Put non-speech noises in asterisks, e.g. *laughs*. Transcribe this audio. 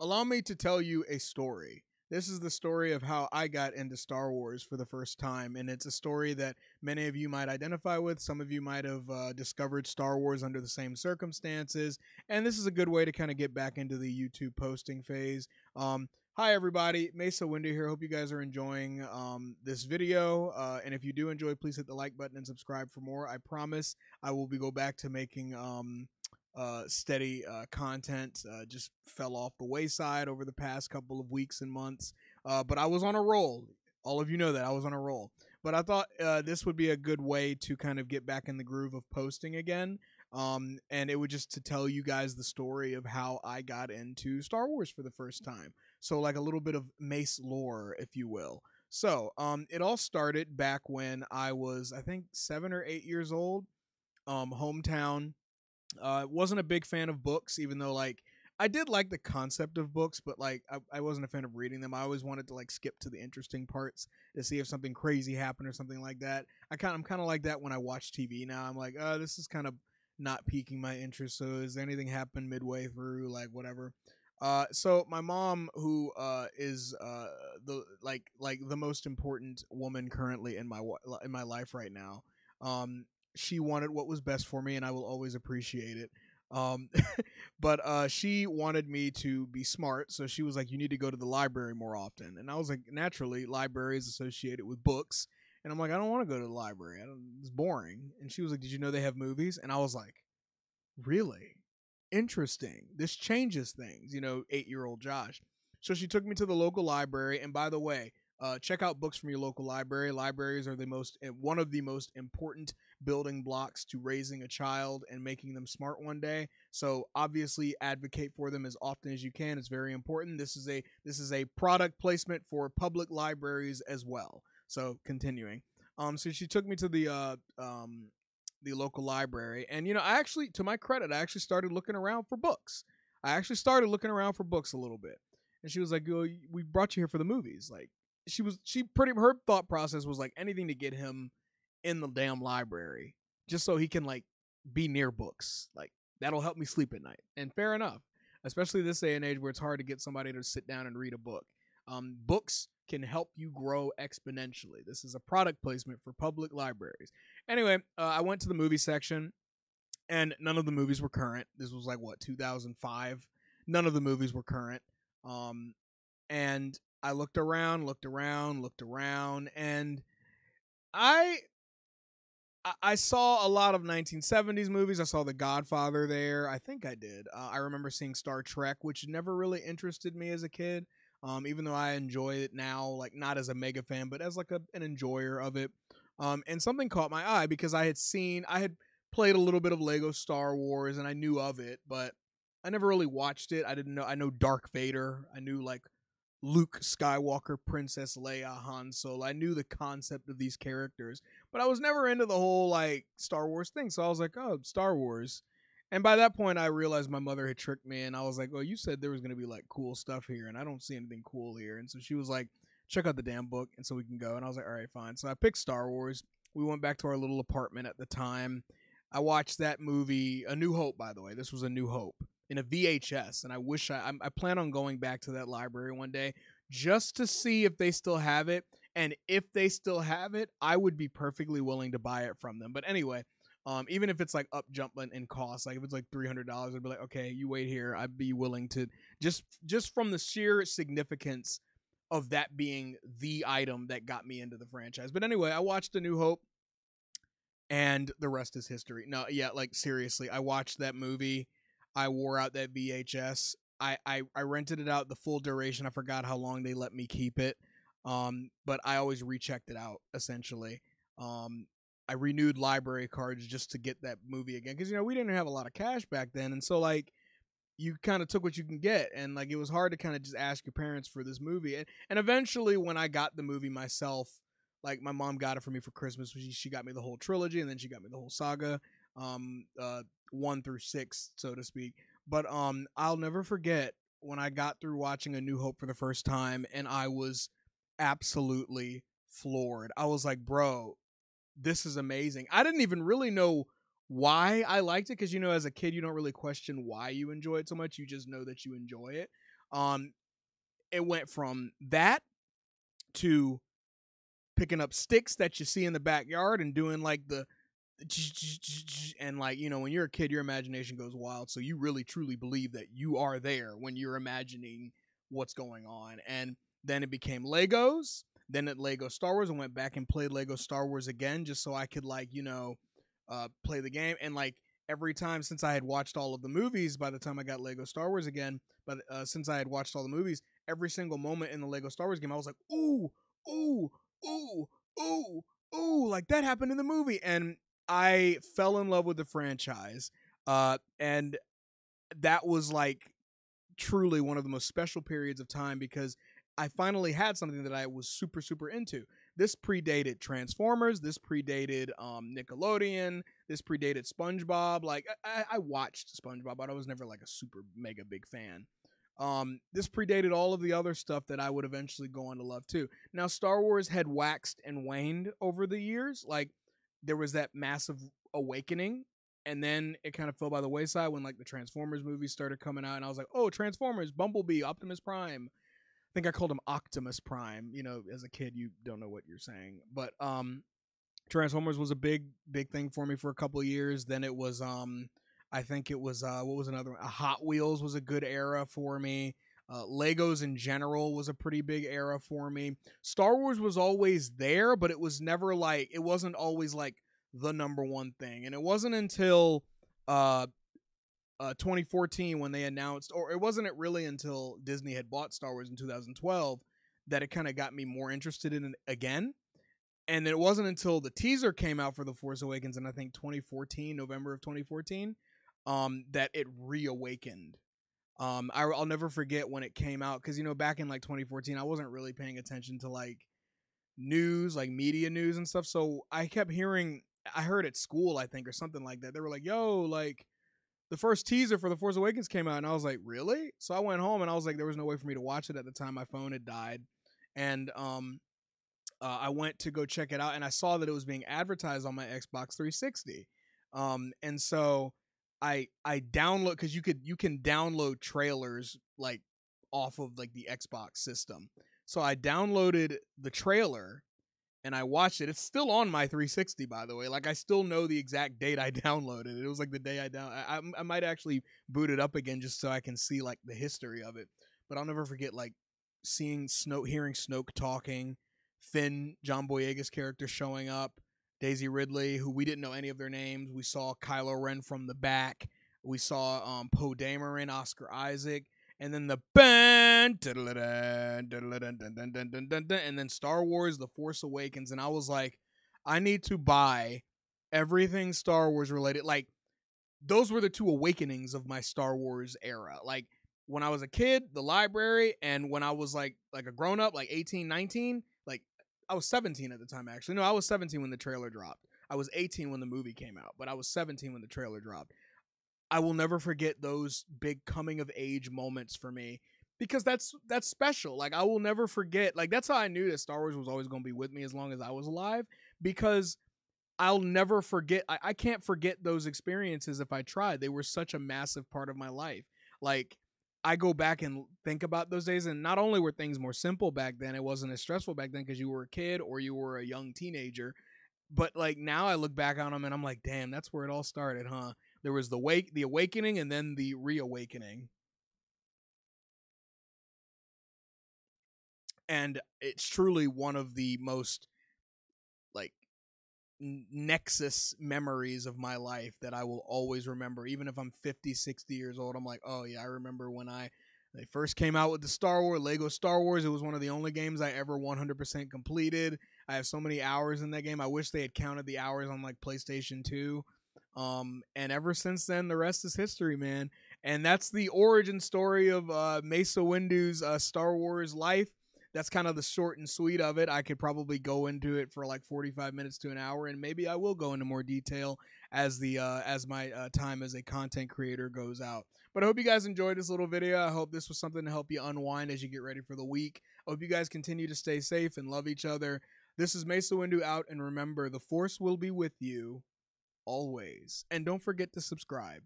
allow me to tell you a story. This is the story of how I got into Star Wars for the first time, and it's a story that many of you might identify with. Some of you might have uh, discovered Star Wars under the same circumstances, and this is a good way to kind of get back into the YouTube posting phase. Um, hi, everybody. Mesa Windu here. Hope you guys are enjoying um, this video, uh, and if you do enjoy, please hit the like button and subscribe for more. I promise I will be go back to making. Um, uh, steady uh, content uh, just fell off the wayside over the past couple of weeks and months. Uh, but I was on a roll. All of you know that I was on a roll. But I thought uh, this would be a good way to kind of get back in the groove of posting again. Um, and it would just to tell you guys the story of how I got into Star Wars for the first time. So like a little bit of Mace lore, if you will. So um, it all started back when I was, I think, seven or eight years old. Um, hometown uh, wasn't a big fan of books, even though like I did like the concept of books, but like I, I wasn't a fan of reading them. I always wanted to like skip to the interesting parts to see if something crazy happened or something like that. I kind I'm kind of like that when I watch TV now. I'm like, oh, this is kind of not piquing my interest. So is anything happen midway through, like whatever? Uh, so my mom, who uh, is uh, the like like the most important woman currently in my in my life right now, um, she wanted what was best for me, and I will always appreciate it. Um, *laughs* but uh, she wanted me to be smart, so she was like, "You need to go to the library more often." And I was like, "Naturally, library is associated with books." And I'm like, "I don't want to go to the library. it's boring." And she was like, "Did you know they have movies?" And I was like, "Really? Interesting. This changes things." You know, eight year old Josh. So she took me to the local library, and by the way, uh, check out books from your local library. Libraries are the most eh, one of the most important building blocks to raising a child and making them smart one day. So obviously, advocate for them as often as you can. It's very important. This is a this is a product placement for public libraries as well. So continuing, um, so she took me to the uh, um, the local library, and you know, I actually, to my credit, I actually started looking around for books. I actually started looking around for books a little bit. And she was like, "We brought you here for the movies. Like, she was she pretty her thought process was like anything to get him in the damn library just so he can like be near books. Like that'll help me sleep at night. And fair enough, especially this day and age where it's hard to get somebody to sit down and read a book. Um, books can help you grow exponentially. This is a product placement for public libraries. Anyway, uh, I went to the movie section, and none of the movies were current. This was like what 2005. None of the movies were current. Um, and I looked around, looked around, looked around, and I I saw a lot of 1970s movies. I saw The Godfather there. I think I did. Uh, I remember seeing Star Trek, which never really interested me as a kid. Um, even though I enjoy it now, like not as a mega fan, but as like a, an enjoyer of it. Um, and something caught my eye because I had seen, I had played a little bit of Lego Star Wars and I knew of it, but I never really watched it. I didn't know. I know Darth Vader. I knew like Luke Skywalker, Princess Leia, Han Solo. I knew the concept of these characters, but I was never into the whole like Star Wars thing. So I was like, oh, Star Wars. And by that point, I realized my mother had tricked me, and I was like, "Oh, you said there was to be like cool stuff here, and I don't see anything cool here." And so she was like, "Check out the damn book, and so we can go." And I was like, "All right, fine." So I picked Star Wars. We went back to our little apartment at the time. I watched that movie, A New Hope. By the way, this was A New Hope in a VHS, and I wish I I plan on going back to that library one day just to see if they still have it. And if they still have it, I would be perfectly willing to buy it from them. But anyway, um, even if it's like up jumping in cost, like if it's like three hundred dollars, I'd be like, okay, you wait here. I'd be willing to just just from the sheer significance of that being the item that got me into the franchise. But anyway, I watched A New Hope, and the rest is history. No, yeah, like seriously, I watched that movie I wore out that VHS. I, I, I rented it out the full duration. I forgot how long they let me keep it. Um, but I always rechecked it out essentially. Um, I renewed library cards just to get that movie again because you know we didn't have a lot of cash back then, and so like you kind of took what you can get, and like it was hard to kind of just ask your parents for this movie, and and eventually when I got the movie myself, like my mom got it for me for Christmas. She, she got me the whole trilogy, and then she got me the whole saga. Um, uh, one through six, so to speak. But um, I'll never forget when I got through watching A New Hope for the first time, and I was absolutely floored. I was like, bro, this is amazing. I didn't even really know why I liked it because you know, as a kid, you don't really question why you enjoy it so much. You just know that you enjoy it. Um, it went from that to picking up sticks that you see in the backyard and doing like the and like you know when you're a kid your imagination goes wild so you really truly believe that you are there when you're imagining what's going on and then it became legos then at lego star wars i went back and played lego star wars again just so i could like you know uh, play the game and like every time since i had watched all of the movies by the time i got lego star wars again but uh, since i had watched all the movies every single moment in the lego star wars game i was like ooh ooh ooh ooh ooh like that happened in the movie and I fell in love with the franchise, uh, and that was like truly one of the most special periods of time because I finally had something that I was super super into. This predated Transformers. This predated um, Nickelodeon. This predated SpongeBob. Like I, I watched SpongeBob, but I was never like a super mega big fan. Um, this predated all of the other stuff that I would eventually go on to love too. Now, Star Wars had waxed and waned over the years. Like there was that massive awakening and then it kind of fell by the wayside when like the Transformers movies started coming out and I was like, "Oh, Transformers, Bumblebee, Optimus Prime." I think I called him Optimus Prime, you know, as a kid you don't know what you're saying. But um Transformers was a big big thing for me for a couple years. Then it was um I think it was uh what was another one? Hot Wheels was a good era for me. Uh, Legos in general was a pretty big era for me. Star Wars was always there, but it was never like it wasn't always like the number one thing. And it wasn't until uh, uh, 2014 when they announced, or it wasn't it really until Disney had bought Star Wars in 2012 that it kind of got me more interested in it again. And it wasn't until the teaser came out for The Force Awakens in I think 2014, November of 2014, um, that it reawakened um, I, will never forget when it came out because you know back in like 2014, I wasn't really paying attention to like news, like media news and stuff. So I kept hearing, I heard at school, I think, or something like that. They were like, "Yo, like." The first teaser for The Force Awakens came out, and I was like, "Really?" So I went home, and I was like, "There was no way for me to watch it at the time. My phone had died, and um, uh, I went to go check it out, and I saw that it was being advertised on my Xbox 360. Um, and so I I download because you could you can download trailers like off of like the Xbox system. So I downloaded the trailer and I watched it. It's still on my 360, by the way. Like I still know the exact date I *laughs* downloaded it. Was like the day I down. I, I might actually boot it up again just so I can see like the history of it. But I'll never forget like seeing Snoke, hearing Snoke talking, Finn, John Boyega's character showing up, Daisy Ridley, who we didn't know any of their names. We saw Kylo Ren from the back. We saw um, Poe Dameron, Oscar Isaac, and then the band, and then Star Wars: The Force Awakens, and I was like, I need to buy everything Star Wars related. Like those were the two awakenings of my Star Wars era. Like when I was a kid, the library, and when I was like like a grown up, like 18, 19, like I was 17 at the time actually. No, I was 17 when the trailer dropped. I was 18 when the movie came out, but I was 17 when the trailer dropped. I will never forget those big coming of age moments for me because that's that's special. Like I will never forget. Like that's how I knew that Star Wars was always going to be with me as long as I was alive because I'll never forget. I, I can't forget those experiences if I tried. They were such a massive part of my life. Like I go back and think about those days, and not only were things more simple back then, it wasn't as stressful back then because you were a kid or you were a young teenager. But like now, I look back on them and I'm like, damn, that's where it all started, huh? There was the wake, the awakening, and then the reawakening. And it's truly one of the most nexus memories of my life that I will always remember. Even if I'm 50, 60 years old, I'm like, oh yeah, I remember when I they first came out with the Star Wars Lego Star Wars. It was one of the only games I ever 100% completed. I have so many hours in that game. I wish they had counted the hours on like PlayStation 2. Um, and ever since then, the rest is history, man. And that's the origin story of uh, Mesa Windu's uh, Star Wars life that's kind of the short and sweet of it. I could probably go into it for like 45 minutes to an hour, and maybe I will go into more detail as the uh, as my uh, time as a content creator goes out. But I hope you guys enjoyed this little video. I hope this was something to help you unwind as you get ready for the week. I hope you guys continue to stay safe and love each other. This is Mesa Windu out, and remember, the Force will be with you always. And don't forget to subscribe.